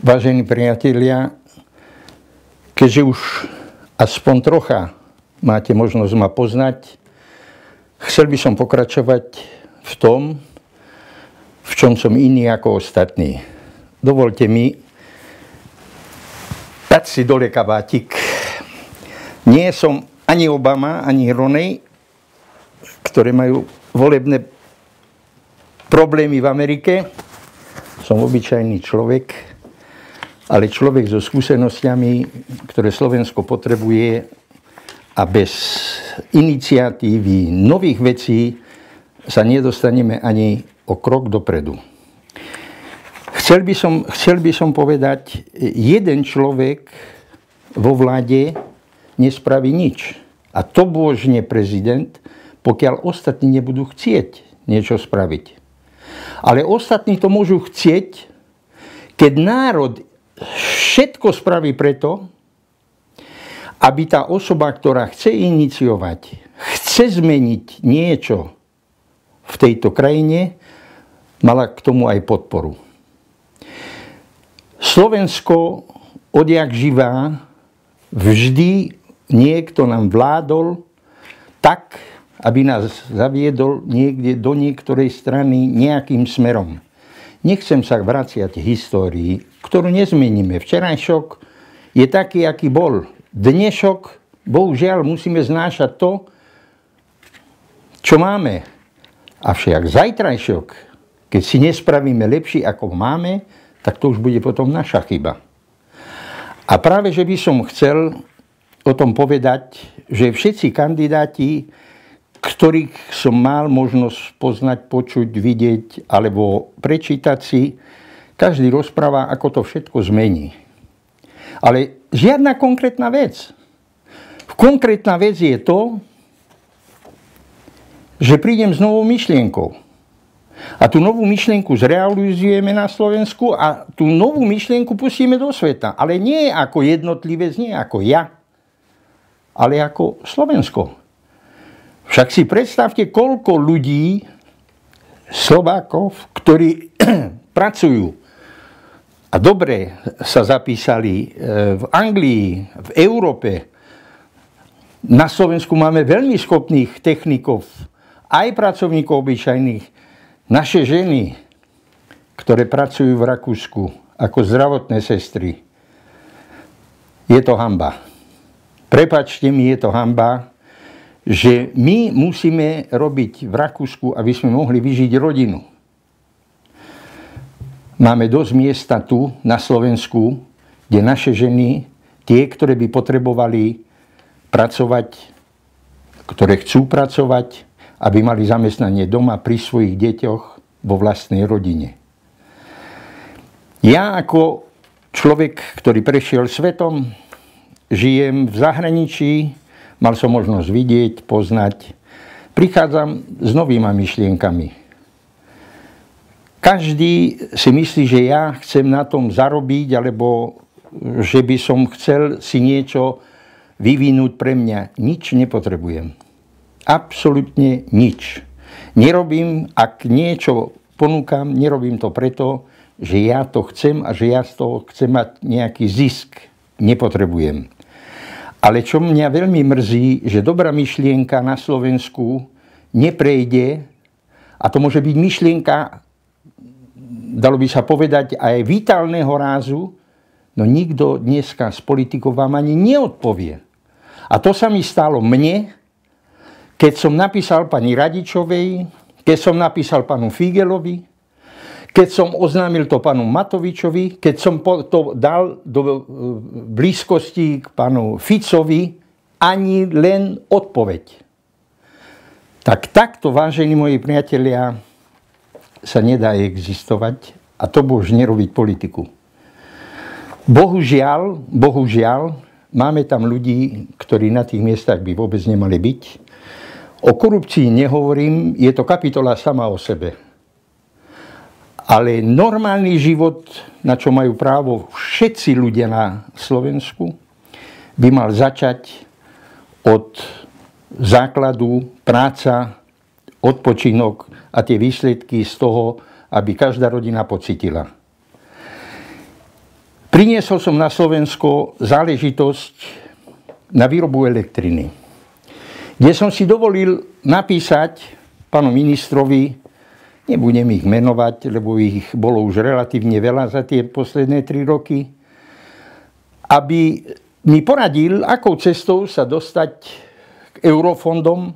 Vážení priatelia, keďže už aspoň trocha máte možnosť ma poznať, chcel by som pokračovať v tom, v čom som iný ako ostatní. Dovolte mi dať si dole kabátik. Nie som ani Obama, ani Ronej, ktoré majú volebné problémy v Amerike. Som obyčajný človek, ale človek so skúsenostiami, ktoré Slovensko potrebuje a bez iniciatívy nových vecí sa nedostaneme ani o krok dopredu. Chcel by som, chcel by som povedať, jeden človek vo vláde nespraví nič. A to božne prezident, pokiaľ ostatní nebudú chcieť niečo spraviť. Ale ostatní to môžu chcieť, keď národ všetko spraví preto, aby tá osoba, ktorá chce iniciovať, chce zmeniť niečo v tejto krajine, mala k tomu aj podporu. Slovensko odjak živá vždy niekto nám vládol tak, aby nás zaviedol niekde do niektorej strany nejakým smerom. Nechcem sa vraciať histórii, ktorú nezmeníme. Včerajšok je taký, aký bol. Dnešok, bohužiaľ, musíme znášať to, čo máme. Avšak zajtrajšok, keď si nespravíme lepší, ako máme, tak to už bude potom naša chyba. A práve, že by som chcel o tom povedať, že všetci kandidáti ktorých som mal možnosť poznať, počuť, vidieť alebo prečítať si, každý rozpráva, ako to všetko zmení. Ale žiadna konkrétna vec. Konkrétna vec je to, že prídem s novou myšlienkou. A tú novú myšlienku zrealizujeme na Slovensku a tú novú myšlienku pustíme do sveta. Ale nie ako jednotlivec, nie ako ja, ale ako Slovensko. Však si predstavte, koľko ľudí, Slovákov, ktorí pracujú a dobre sa zapísali e, v Anglii, v Európe. Na Slovensku máme veľmi schopných technikov, aj pracovníkov obyčajných. Naše ženy, ktoré pracujú v Rakúsku ako zdravotné sestry, je to hamba. Prepačte mi, je to hamba, že my musíme robiť v Rakúsku, aby sme mohli vyžiť rodinu. Máme dosť miesta tu na Slovensku, kde naše ženy, tie, ktoré by potrebovali pracovať, ktoré chcú pracovať, aby mali zamestnanie doma pri svojich deťoch vo vlastnej rodine. Ja ako človek, ktorý prešiel svetom, žijem v zahraničí, mal som možnosť vidieť, poznať. Prichádzam s novými myšlienkami. Každý si myslí, že ja chcem na tom zarobiť, alebo že by som chcel si niečo vyvinúť pre mňa. Nič nepotrebujem. Absolutne nič. Nerobím, ak niečo ponúkam, nerobím to preto, že ja to chcem a že ja z toho chcem mať nejaký zisk. Nepotrebujem. Ale čo mňa veľmi mrzí, že dobrá myšlienka na Slovensku neprejde, a to môže byť myšlienka, dalo by sa povedať, aj vitálneho rázu, no nikto dneska z politikov vám ani neodpovie. A to sa mi stalo mne, keď som napísal pani Radičovej, keď som napísal panu Figelovi, keď som oznámil to panu Matovičovi, keď som to dal do e, blízkosti k panu Ficovi, ani len odpoveď. Tak takto, vážení moji priatelia, sa nedá existovať a to už nerobiť politiku. Bohužiaľ, bohužiaľ, máme tam ľudí, ktorí na tých miestach by vôbec nemali byť. O korupcii nehovorím, je to kapitola sama o sebe. Ale normálny život, na čo majú právo všetci ľudia na Slovensku, by mal začať od základu práca, odpočinok a tie výsledky z toho, aby každá rodina pocitila. Priniesol som na Slovensko záležitosť na výrobu elektriny, kde som si dovolil napísať pánu ministrovi, nebudem ich menovať, lebo ich bolo už relatívne veľa za tie posledné tri roky, aby mi poradil, akou cestou sa dostať k eurofondom.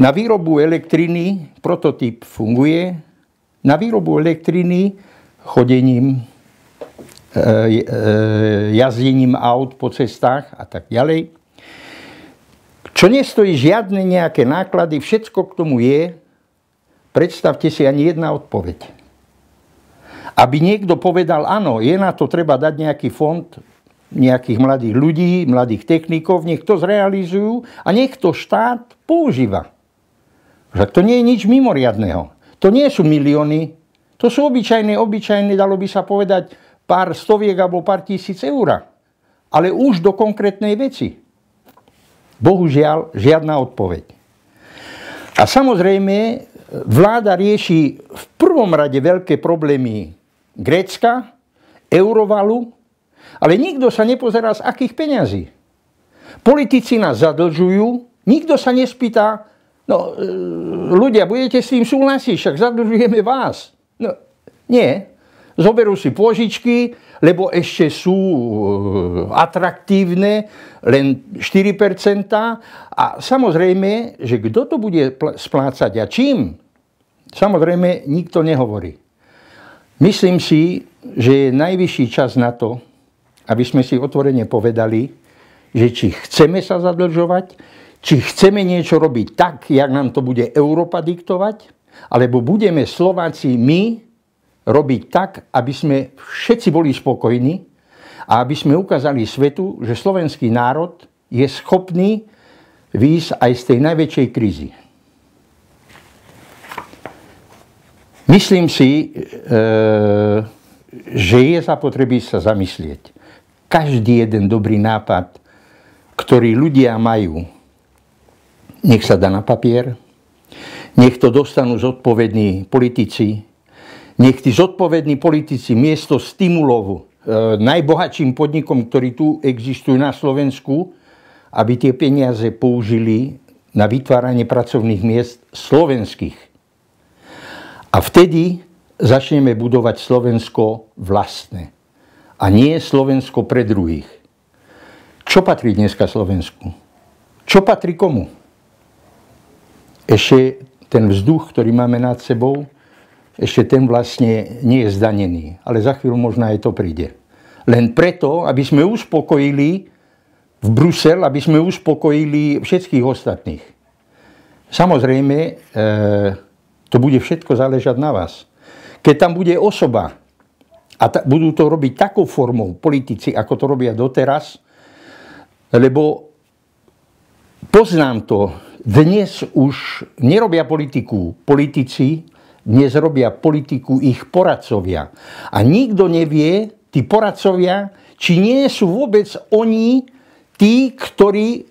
Na výrobu elektriny prototyp funguje. Na výrobu elektriny chodením E, e, jazdením aut po cestách a tak ďalej. Čo nestojí žiadne nejaké náklady, všetko k tomu je, predstavte si ani jedna odpoveď. Aby niekto povedal, áno, je na to treba dať nejaký fond nejakých mladých ľudí, mladých technikov, nech to zrealizujú a nech to štát používa. Že to nie je nič mimoriadného. To nie sú milióny, to sú obyčajné, obyčajné, dalo by sa povedať, pár stoviek alebo pár tisíc eur. Ale už do konkrétnej veci. Bohužiaľ, žiadna odpoveď. A samozrejme, vláda rieši v prvom rade veľké problémy Grécka, eurovalu, ale nikto sa nepozerá z akých peňazí. Politici nás zadlžujú, nikto sa nespýta, no e, ľudia, budete s tým súhlasiť, však zadlžujeme vás. No, nie, zoberú si pôžičky, lebo ešte sú e, atraktívne, len 4%. A samozrejme, že kto to bude splácať a čím, samozrejme nikto nehovorí. Myslím si, že je najvyšší čas na to, aby sme si otvorene povedali, že či chceme sa zadlžovať, či chceme niečo robiť tak, jak nám to bude Európa diktovať, alebo budeme Slováci my robiť tak, aby sme všetci boli spokojní a aby sme ukázali svetu, že slovenský národ je schopný výjsť aj z tej najväčšej krízy. Myslím si, e, že je zapotreby sa zamyslieť. Každý jeden dobrý nápad, ktorý ľudia majú, nech sa dá na papier, nech to dostanú zodpovední politici, nech tí zodpovední politici miesto stimulov e, najbohatším podnikom, ktorí tu existujú na Slovensku, aby tie peniaze použili na vytváranie pracovných miest slovenských. A vtedy začneme budovať Slovensko vlastné. A nie Slovensko pre druhých. Čo patrí dneska Slovensku? Čo patrí komu? Ešte ten vzduch, ktorý máme nad sebou, ešte ten vlastne nie je zdanený. Ale za chvíľu možno aj to príde. Len preto, aby sme uspokojili v Brusel, aby sme uspokojili všetkých ostatných. Samozrejme, e, to bude všetko záležať na vás. Keď tam bude osoba a ta, budú to robiť takou formou politici, ako to robia doteraz, lebo poznám to, dnes už nerobia politiku politici, dnes robia politiku ich poradcovia. A nikto nevie, tí poradcovia, či nie sú vôbec oni tí, ktorí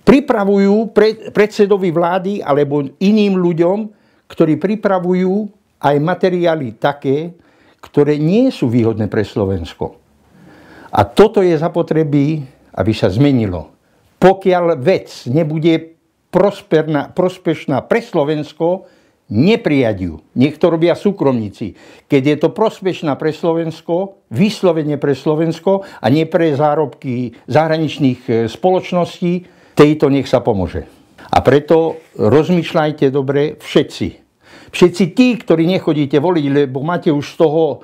pripravujú predsedovi vlády alebo iným ľuďom, ktorí pripravujú aj materiály také, ktoré nie sú výhodné pre Slovensko. A toto je zapotreby, aby sa zmenilo. Pokiaľ vec nebude prosperná, prospešná pre Slovensko, neprijať ju. Nech to robia súkromníci. Keď je to prospešná pre Slovensko, vyslovene pre Slovensko a nie pre zárobky zahraničných e, spoločností, tejto nech sa pomôže. A preto rozmýšľajte dobre všetci. Všetci tí, ktorí nechodíte voliť, lebo máte už z toho e,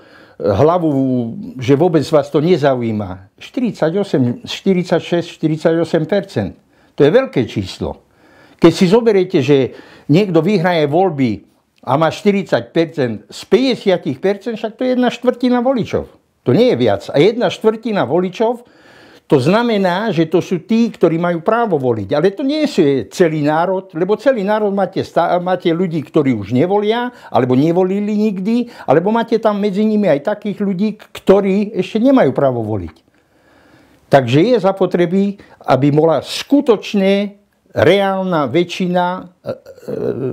hlavu, že vôbec vás to nezaujíma. 48, 46, 48% To je veľké číslo. Keď si zoberiete, že niekto vyhraje voľby a má 40% z 50%, však to je jedna štvrtina voličov. To nie je viac. A jedna štvrtina voličov, to znamená, že to sú tí, ktorí majú právo voliť. Ale to nie je celý národ, lebo celý národ máte, máte ľudí, ktorí už nevolia, alebo nevolili nikdy, alebo máte tam medzi nimi aj takých ľudí, ktorí ešte nemajú právo voliť. Takže je zapotreby, aby bola skutočne reálna väčšina e, e,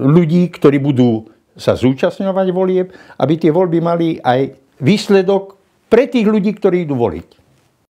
ľudí, ktorí budú sa zúčastňovať volieb, aby tie voľby mali aj výsledok pre tých ľudí, ktorí idú voliť.